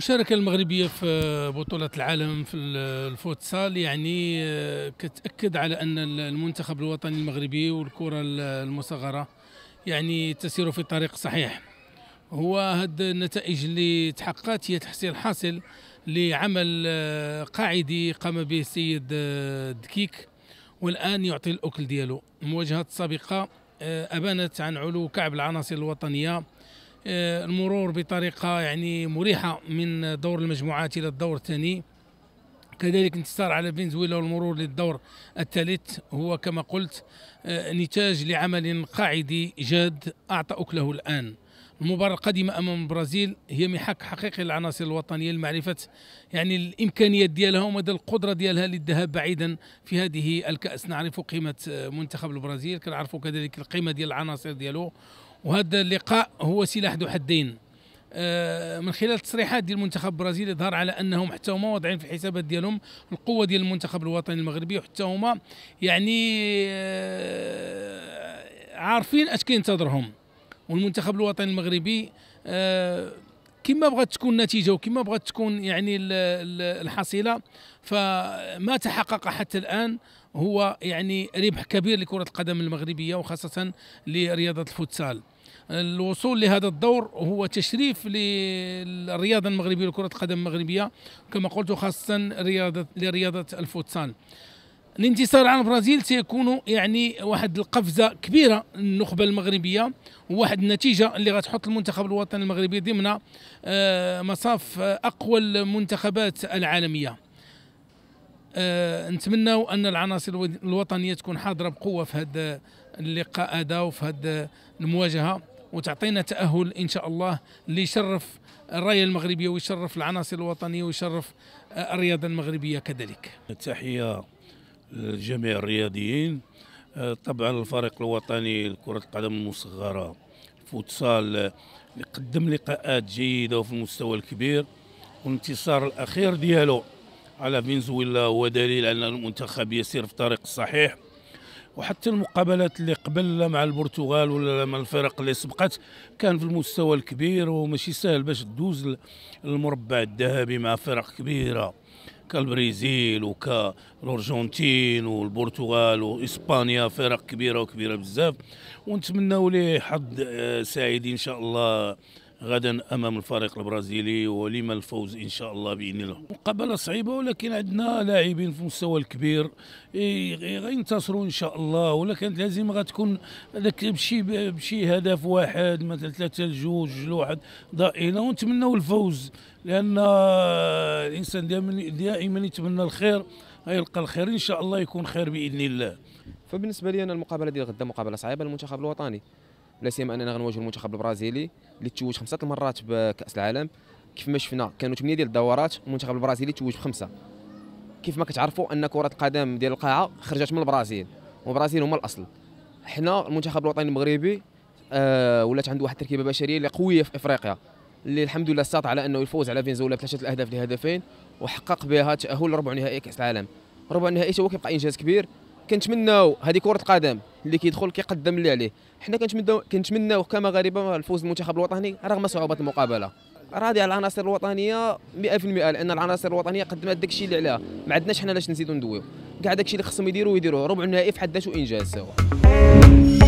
المشاركة المغربية في بطولة العالم في الفوتسال يعني آه، كتأكد على أن المنتخب الوطني المغربي والكرة المصغرة يعني تسير في طريق صحيح. هو هاد النتائج اللي تحققت هي تحصيل حاصل لعمل آه، قاعدي قام به السيد آه، دكيك والآن يعطي الأكل ديالو. المواجهات السابقة أبانت عن علو كعب العناصر الوطنية المرور بطريقة يعني مريحة من دور المجموعات إلى الدور الثاني. كذلك انتصار على فنزويلا والمرور للدور الثالث هو كما قلت آه، نتاج لعمل قاعدي جاد اعطى اكله الآن. المباراة القادمة أمام البرازيل هي محك حقيقي للعناصر الوطنية لمعرفة يعني الإمكانيات ديالها ومدى القدرة ديالها للذهاب بعيدا في هذه الكأس. نعرف قيمة آه، منتخب البرازيل كنعرفوا كذلك القيمة ديال العناصر ديالو. وهذا اللقاء هو سلاح ذو حدين. آه، من خلال تصريحات ديال المنتخب البرازيلي ظهر على أنهم حتى هما واضعين في الحسابات ديالهم القوة ديال المنتخب الوطني المغربي وحتى هما يعني آه، عارفين أش كينتظرهم. والمنتخب الوطني المغربي آه، كما بغات تكون النتيجه وكما بغات تكون يعني الحصيلة فما تحقق حتى الآن هو يعني ربح كبير لكرة القدم المغربية وخاصة لرياضة الفوتسال. الوصول لهذا الدور هو تشريف للرياضه المغربية لكرة القدم المغربية كما قلت خاصة رياضه لرياضة الفوتسال. الانتصار على البرازيل سيكون يعني واحد القفزة كبيرة للنخبة المغربية وواحد النتيجة اللي غتحط المنتخب الوطني المغربي ضمن آه، مصاف أقوى المنتخبات العالمية آه، نتمنوا أن العناصر الوطنية تكون حاضرة بقوة في هذا اللقاء هذا وفي هذه المواجهة وتعطينا تأهل إن شاء الله اللي يشرف الراية المغربية ويشرف العناصر الوطنية ويشرف آه، الرياضة المغربية كذلك. تحية لجميع الرياضيين. آه، طبعا الفريق الوطني لكرة القدم المصغرة الفوتسال قدم لقاءات جيدة وفي المستوى الكبير. والانتصار الأخير ديالو على فنزويلا هو دليل أن المنتخب يسير في الطريق الصحيح وحتى المقابلات اللي قبل مع البرتغال ولا مع الفرق اللي سبقت كان في المستوى الكبير وماشي سهل باش تدوز المربع الذهبي مع فرق كبيرة. كالبرازيل وكالأرجنتين والبرتغال وإسبانيا فرق كبيرة وكبيرة بزاف. ونتمنوا ليه حظ آه، سعيد إن شاء الله. غدا أمام الفريق البرازيلي ولما الفوز إن شاء الله بإذن الله. مقابلة صعيبة ولكن عندنا لاعبين في المستوى الكبير. غينتصروا إن شاء الله ولكن لازم غتكون هذاك بشي بشي هدف واحد مثلا ثلاثة لجوج لواحد ضائعه ونتمنوا الفوز لأن الإنسان دائما دائما يتمنى الخير غيلقى الخير. إن شاء الله يكون خير بإذن الله. فبالنسبة لي أنا المقابلة ديال غدا مقابلة صعيبة للمنتخب الوطني. لا سيما أننا غنواجه المنتخب البرازيلي اللي تتوج خمسة المرات بكأس العالم. كيف ما شفنا كانوا ثمانية ديال الدورات المنتخب البرازيلي توج بخمسة. كيف ما كتعرفوا أن كرة القدم ديال القاعة خرجت من البرازيل والبرازيل هما الأصل. حنا المنتخب الوطني المغربي آه ولات عنده واحد التركيبة بشرية اللي قوية في إفريقيا اللي الحمد لله استطاع على أنه يفوز على فنزويلا بثلاثة الأهداف لهدفين وحقق بها تأهل لربع نهائي كأس العالم. ربع النهائي هو كيبقى إنجاز كبير. كنتمناو هذه كرة القدم اللي كيدخل كيقدم اللي عليه. حنا كنتمناو كنتمناو كمغاربه الفوز المنتخب الوطني رغم صعوبه المقابلة. راضي على العناصر الوطنية 100% لأن العناصر الوطنية قدمت داك الشيء اللي عليها. ما عندناش حنا لاش نزيدو ندويو. كاع داك الشيء اللي خصهم يديروه يديروه ربع النهائي في حد ذاته إنجاز. سوا